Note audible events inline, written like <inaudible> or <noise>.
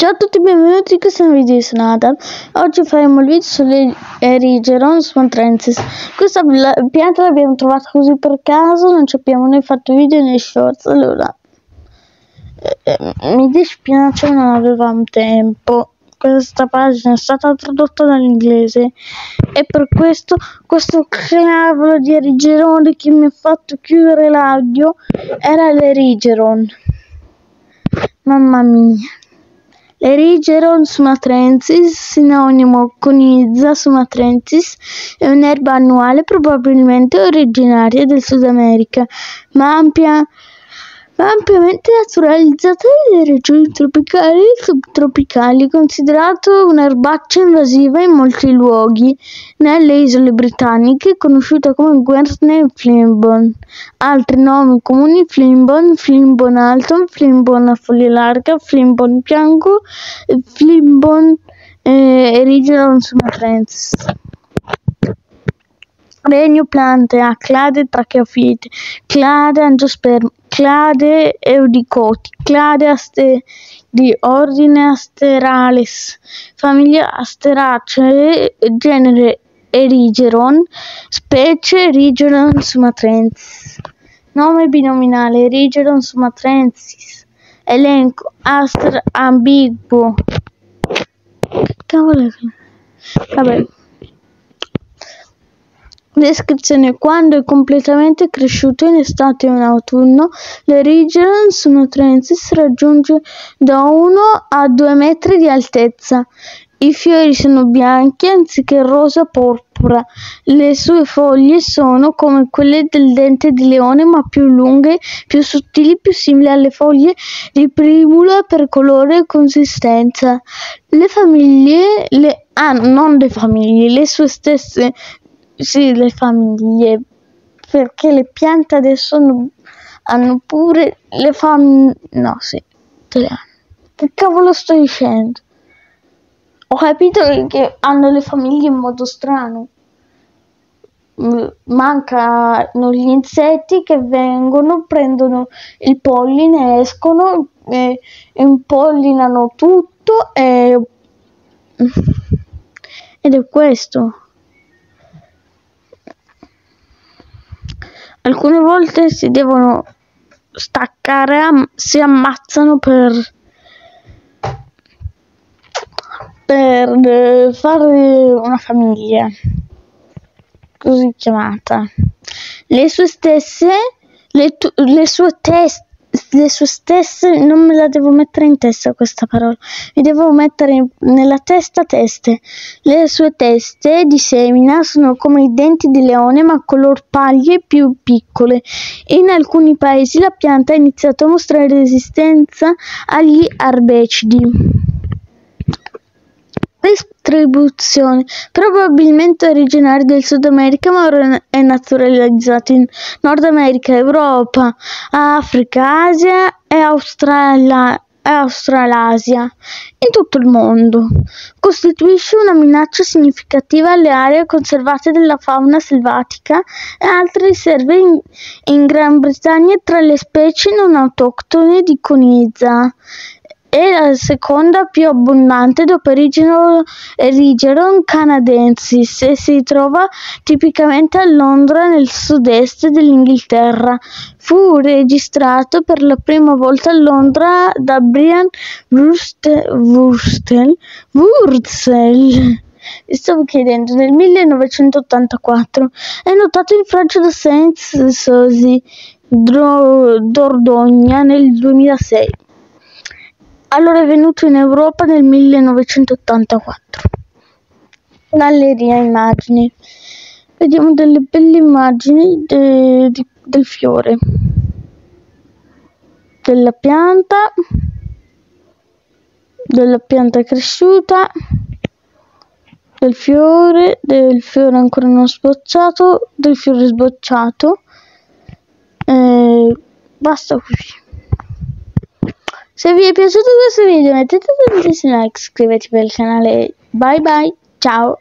Ciao a tutti, benvenuti in questo nuovo video, sono Adam. Oggi faremo il video sulle Erigeron Smontrensis. Questa pianta l'abbiamo trovata così per caso, non ci abbiamo né fatto video né shorts, allora eh, eh, mi dispiace, non avevamo tempo. Questa pagina è stata tradotta dall'inglese e per questo questo cavolo di Erigeron che mi ha fatto chiudere l'audio era l'Erigeron. Mamma mia. L'Erigeron sumatrensis, sinonimo con Izza sumatrensis, è un'erba annuale probabilmente originaria del Sud America, ma ampia ampiamente naturalizzata nelle regioni tropicali e subtropicali, considerato un'erbaccia invasiva in molti luoghi. Nelle isole britanniche conosciuta come Guernsey Flimbon. Altri nomi comuni Flimbon, Flimbon alto, Flimbon a foglia larga, Flimbon bianco, Flimbon eh, Erigeron sumatrensis. Regno plante a clade tracheofite, clade angiosperme, clade eudicoti, clade aste di ordine Asterales, famiglia Asteraceae, genere Erigeron, specie Erigeron sumatrensis. Nome binominale Erigeron sumatrensis. Elenco Aster ambiguo. Che cavolo è? Vabbè. Descrizione: Quando è completamente cresciuto in estate o in autunno, l'Erigeron sunotrensis raggiunge da 1 a 2 metri di altezza. I fiori sono bianchi anziché rosa porpora. Le sue foglie sono come quelle del dente di leone ma più lunghe, più sottili, più simili alle foglie di primula per colore e consistenza. Le famiglie, le, ah, non le famiglie, le sue stesse sì, le famiglie, perché le piante adesso hanno, hanno pure le famiglie, no sì, hanno. Che cavolo sto dicendo? Ho capito che hanno le famiglie in modo strano. Mancano gli insetti che vengono, prendono il polline, escono e impollinano tutto e... <laughs> ed è questo. Alcune volte si devono staccare, si ammazzano per, per eh, fare una famiglia, così chiamata. Le sue stesse, le, le sue teste le sue stesse, non me la devo mettere in testa questa parola, mi devo mettere nella testa teste. Le sue teste di semina sono come i denti di leone ma color paglie più piccole. In alcuni paesi la pianta ha iniziato a mostrare resistenza agli arbecidi. Distribuzione probabilmente originario del Sud America ma ora è naturalizzato in Nord America, Europa, Africa, Asia e Australia Australasia in tutto il mondo. Costituisce una minaccia significativa alle aree conservate della fauna selvatica e altre riserve in, in Gran Bretagna tra le specie non autoctone di Conizza è la seconda più abbondante dopo Erigeron canadensis e si trova tipicamente a Londra nel sud-est dell'Inghilterra. Fu registrato per la prima volta a Londra da Brian Wurzel. Stavo chiedendo nel 1984 è notato in Francia da Saint-Sozy Dordogne nel 2006 allora è venuto in Europa nel 1984. Galleria immagini. Vediamo delle belle immagini de, de, del fiore, della pianta, della pianta cresciuta, del fiore, del fiore ancora non sbocciato, del fiore sbocciato. Eh, basta così. Se vi è piaciuto questo video mettete tantissimi like, iscrivetevi al canale. Bye bye, ciao!